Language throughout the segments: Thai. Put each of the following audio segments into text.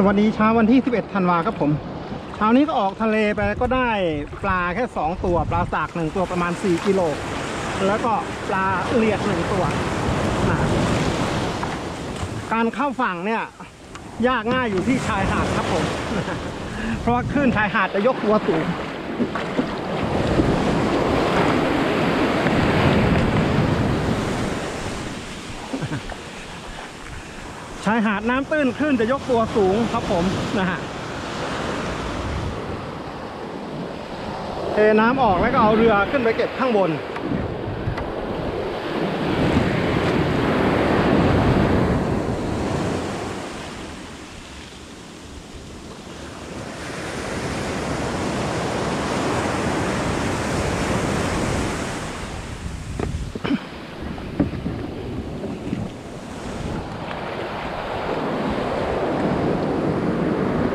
สวัสดีเช้าวันที่ 11 ธันวาครับผมเช้านี้ก็ออกทะเลไปก็ได้ปลาแค่ 2 ตัว ปลาสากหนึ่งตัวประมาณ 4 กิโล แล้วก็ปลาเลียดหนึ่งตัวนะการเข้าฝั่งเนี่ย ยากง่ายอยู่ที่ชายหาดครับผม เพราะว่าคลื่นชายหาดจะยกตัวสูง ชายหาดน้ำตื้นคลื่นจะยกตัวสูงครับผมนะฮะเทน้ำออกแล้วก็เอาเรือขึ้นไปเก็บข้างบน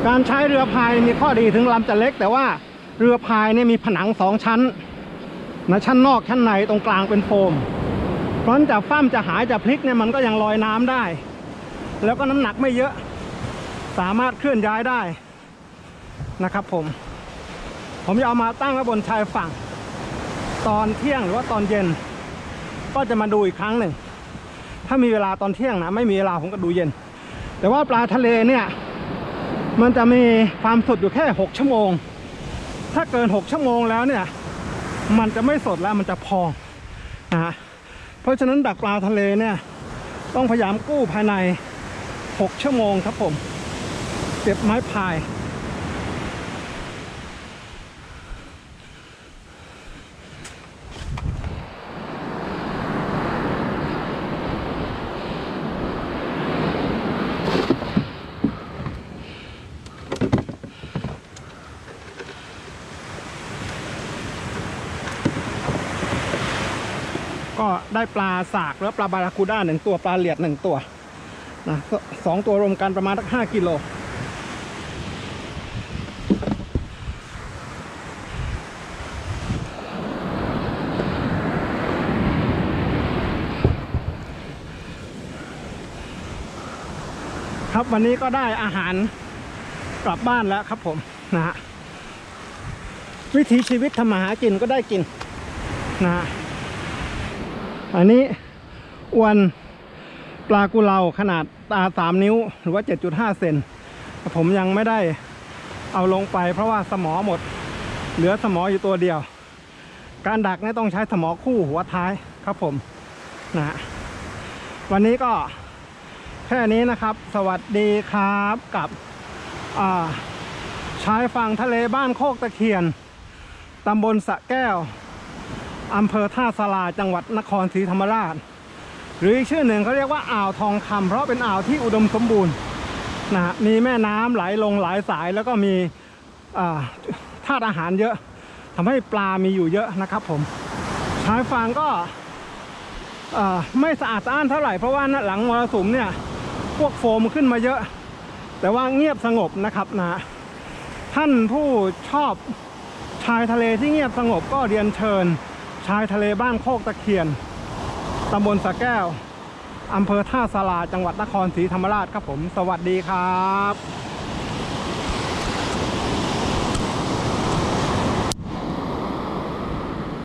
การใช้เรือพายมีข้อดีถึงลำจะเล็ก แต่ว่าเรือพายเนี่ยมีผนังสองชั้นนะชั้นนอกชั้นในตรงกลางเป็นโฟม เพราะนั้นจะฟ้ามจะหายจะพลิกเนี่ยมันก็ยังลอยน้ำได้ แล้วก็น้ำหนักไม่เยอะ สามารถเคลื่อนย้ายได้นะครับผม ผมจะเอามาตั้งไว้บนชายฝั่ง ตอนเที่ยงหรือว่าตอนเย็น ก็จะมาดูอีกครั้งหนึ่ง ถ้ามีเวลาตอนเที่ยงนะไม่มีเวลาผมก็ดูเย็น แต่ว่าปลาทะเลเนี่ย มันจะมีความสดอยู่แค่ 6 ชั่วโมง ถ้าเกิน 6 ชั่วโมงแล้วเนี่ย มันจะไม่สดแล้วมันจะพองนะฮะเพราะฉะนั้นดักปลาทะเลเนี่ย ต้องพยายามกู้ภายใน 6 ชั่วโมงครับผม เก็บไม้พาย ก็ได้ปลาสากแล้วปลาบาราคูด้าหนึ่งตัวปลาเหลียดหนึ่งตัวนะสองตัวรวมกันประมาณสักห้ากิโลครับวันนี้ก็ได้อาหารกลับบ้านแล้วครับผมนะฮะวิถีชีวิตทำมาหากินก็ได้กินนะฮะ อันนี้อวนปลากุเลาขนาดตาสามนิ้ว หรือว่า 7.5 เซนผมยังไม่ได้เอาลงไป เพราะว่าสมอหมด เหลือสมออยู่ตัวเดียว การดักเนี่ยต้องใช้สมอคู่หัวท้ายครับผมนะฮะวันนี้ก็แค่นี้นะครับ สวัสดีครับกับชายฝั่งทะเลบ้านโคกตะเคียนตำบลสะแก้ว อำเภอท่าสลาจังหวัดนครศรีธรรมราช หรืออีกชื่อหนึ่งเขาเรียกว่าอ่าวทองคำเพราะเป็นอ่าวที่อุดมสมบูรณ์นะฮะมีแม่น้ำไหลลงหลายสายแล้วก็มีธาตุอาหารเยอะทำให้ปลามีอยู่เยอะนะครับผมชายฝั่งก็ไม่สะอาดสะอ้านเท่าไหร่เพราะว่าหลังมรสุมเนี่ยพวกโฟมขึ้นมาเยอะ แต่ว่าเงียบสงบนะครับนะท่านผู้ชอบชายทะเลที่เงียบสงบก็เรียนเชิญ ชายทะเลบ้านโคกตะเคียนตำบลสะแก้วอำเภอท่าสลาจังหวัดนครศรีธรรมราชครับผม สวัสดีครับ